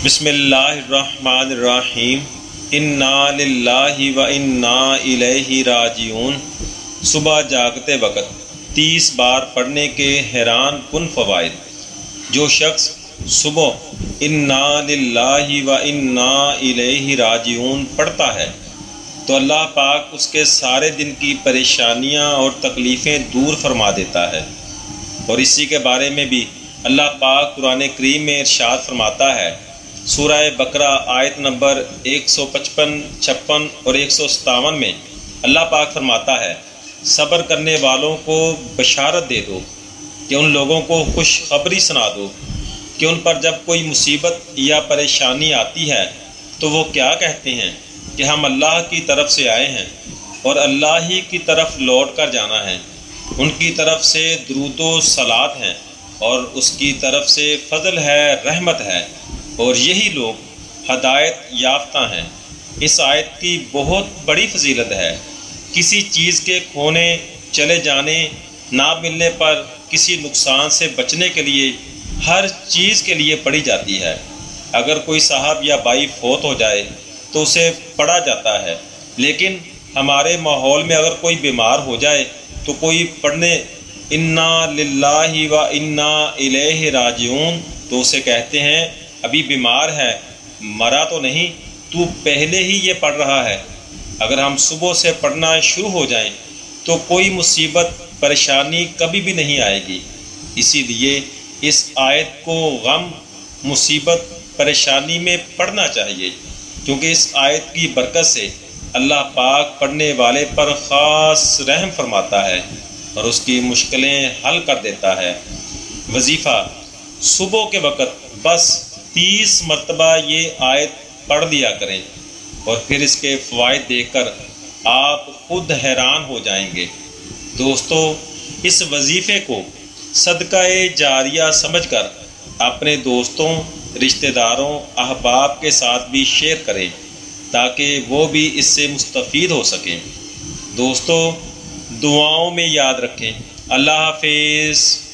बिस्मिल्लाहिर्रहमानिर्रहीम। इन्ना व इन्ना राजिऊन। सुबह जागते वक़्त तीस बार पढ़ने के हैरान कन फ़वाद जो शख्स सुबह इन्ना व इन्ना राजिऊन पढ़ता है तो अल्लाह पाक उसके सारे दिन की परेशानियाँ और तकलीफ़ें दूर फरमा देता है। और इसी के बारे में भी अल्लाह पाक कुरान करीम में इरशाद फरमाता है सूरह बकरा आयत नंबर 155, छप्पन और एक में अल्लाह पाक फरमाता है सब्र करने वालों को बशारत दे दो कि उन लोगों को खुशखबरी सुना दो कि उन पर जब कोई मुसीबत या परेशानी आती है तो वो क्या कहते हैं कि हम अल्लाह की तरफ़ से आए हैं और अल्लाह ही की तरफ़ लौट कर जाना है। उनकी तरफ़ से द्रुदो सलात हैं। और उसकी तरफ़ से फजल है, रहमत है, और यही लोग हदायत याफ्ता हैं। इस आयत की बहुत बड़ी फजीलत है। किसी चीज़ के खोने, चले जाने, ना मिलने पर किसी नुकसान से बचने के लिए हर चीज़ के लिए पढ़ी जाती है। अगर कोई साहब या बाई फोत हो जाए तो उसे पढ़ा जाता है। लेकिन हमारे माहौल में अगर कोई बीमार हो जाए तो कोई पढ़ने इन्ना लिल्लाहि व इन्ना इलेह राजिऊन। तो उसे कहते हैं, अभी बीमार है, मरा तो नहीं, तू पहले ही ये पढ़ रहा है। अगर हम सुबह से पढ़ना शुरू हो जाएँ तो कोई मुसीबत, परेशानी कभी भी नहीं आएगी। इसीलिए इस आयत को गम, मुसीबत, परेशानी में पढ़ना चाहिए, क्योंकि इस आयत की बरकत से अल्लाह पाक पढ़ने वाले पर ख़ास रहम फरमाता है। और उसकी मुश्किलें हल कर देता है। वजीफ़ा, सुबह के वक़्त बस तीस मरतबा ये आयत पढ़ दिया करें और फिर इसके फ़वाद देखकर आप खुद हैरान हो जाएँगे। दोस्तों, इस वजीफ़े को सदका जारिया समझकर अपने दोस्तों, रिश्तेदारों, अहबाब के साथ भी शेयर करें ताकि वो भी इससे मुस्तफ़ हो सकें। दोस्तों दुआओं में याद रखें। अल्लाह हाफिज़।